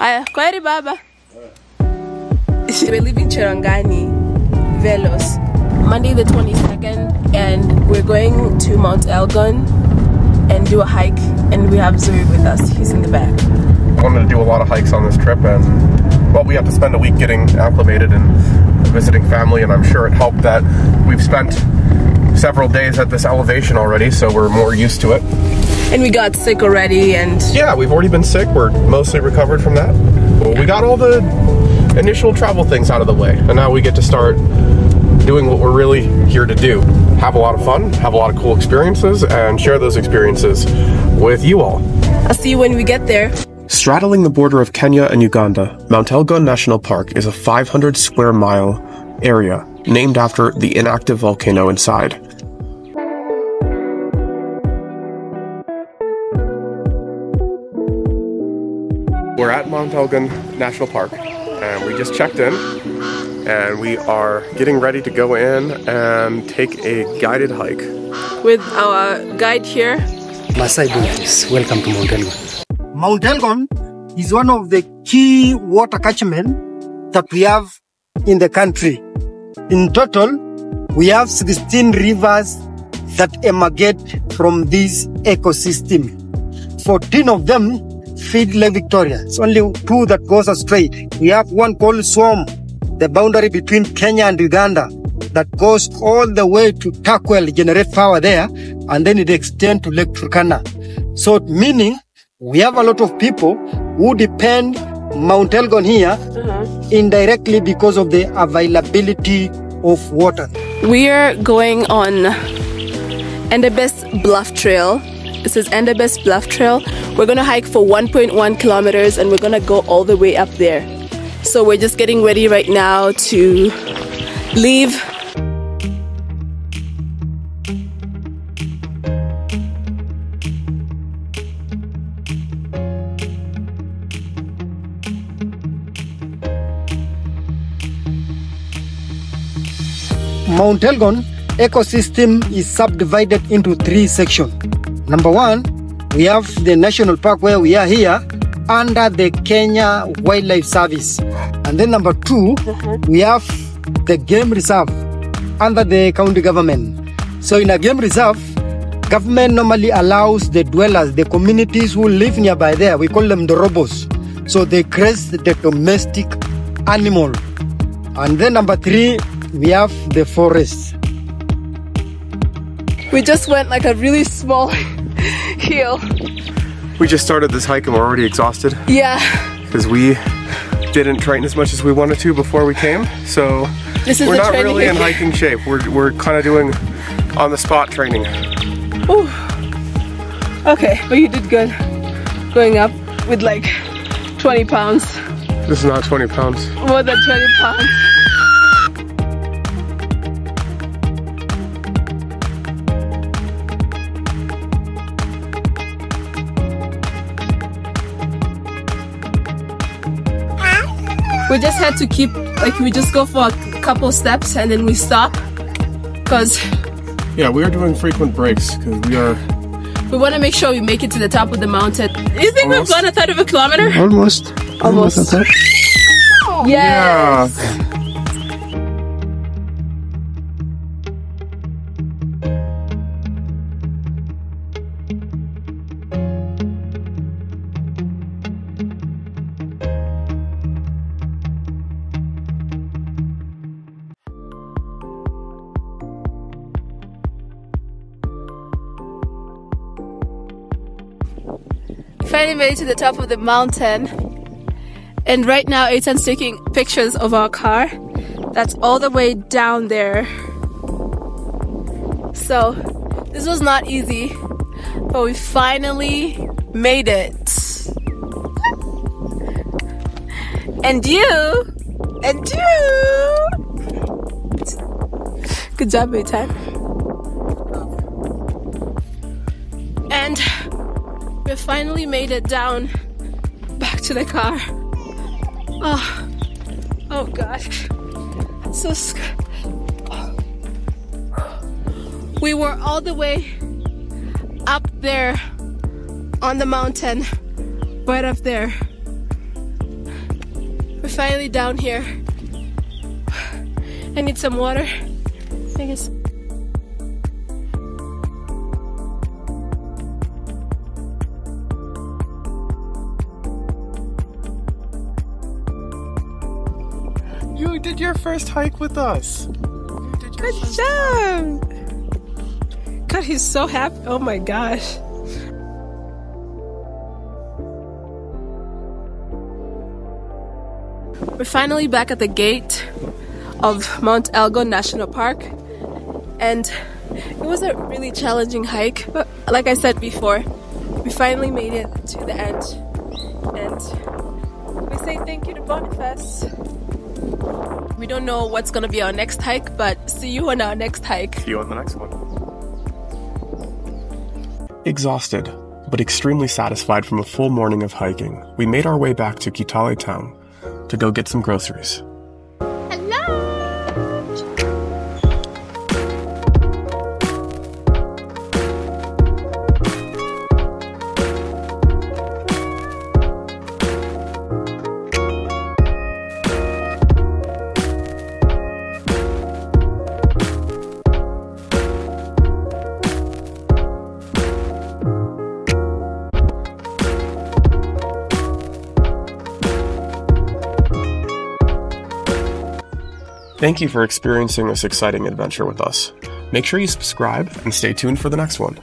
Aya, kwaheri baba. We're leaving Cherangani, Velos, Monday the 22nd, and we're going to Mount Elgon and do a hike. And we have Zoe with us. He's in the back. I wanted to do a lot of hikes on this trip, and well, we have to spend a week getting acclimated and visiting family, and I'm sure it helped that we've spent several days at this elevation already, so we're more used to it. And we got sick already, and Yeah, we've already been sick. We're mostly recovered from that. Well, we got all the initial travel things out of the way, and now we get to start doing what we're really here to do have a lot of fun, have a lot of cool experiences, and share those experiences with you all. I'll see you when we get there. Straddling the border of Kenya and Uganda, Mount Elgon National Park is a 500 square mile area named after the inactive volcano inside. We're at Mount Elgon National Park and we just checked in and we are getting ready to go in and take a guided hike. With our guide here, Masai Boniface, welcome to Mount Elgon. Mount Elgon is one of the key water catchment that we have in the country. In total, we have 16 rivers that emergate from this ecosystem. 14 of them feed Lake Victoria. It's only two that goes astray. We have one called Suam, the boundary between Kenya and Uganda that goes all the way to Turkwel, generate power there, and then it extends to Lake Turkana. So meaning we have a lot of people who depend Mount Elgon here uh-huh. indirectly because of the availability of water. we are going on Endebess Bluff Trail. This is Endebess Bluff Trail. We're gonna hike for 1.1 kilometers and we're gonna go all the way up there. So we're just getting ready right now to leave. Mount Elgon ecosystem is subdivided into three sections. Number one, we have the national park where we are here under the Kenya Wildlife Service. And then number 2 uh-huh. we have the game reserve under the county government. So in a game reserve, government normally allows the dwellers, the communities who live nearby there, we call them the robos. So they graze the domestic animal. And then number three, we have the forest. We just went like a really small hill. We just started this hike and we're already exhausted Yeah, because we didn't train as much as we wanted to before we came. So this is we're not really in hiking shape. We're, we're kind of doing on the spot training. Ooh. Okay, but you did good. Going up with like 20 pounds, This is not 20 pounds. more than 20 pounds. We just had to keep, like, we just go for a couple steps and then we stop because Yeah, we are doing frequent breaks because we are we want to make sure we make it to the top of the mountain. You think Almost. we've gone a third of a kilometer? Almost. Almost. a Yes. Yeah. Finally made it to the top of the mountain. And right now, Aitan's taking pictures of our car. That's all the way down there. So, this was not easy, but we finally made it. And you, and you. Good job, Aitan. And we finally made it down back to the car. Oh, oh gosh. So we were all the way up there on the mountain, right up there. We're finally down here. I need some water. I guess. Did your first hike with us. Good job! God, he's so happy. Oh my gosh. We're finally back at the gate of Mount Elgon National Park, and it was a really challenging hike. But like I said before, we finally made it to the end, and we say thank you to Boniface. We don't know what's gonna be our next hike, but see you on our next hike. See you on the next one. Exhausted, but extremely satisfied from a full morning of hiking, we made our way back to Kitale town to go get some groceries. Thank you for experiencing this exciting adventure with us. Make sure you subscribe and stay tuned for the next one.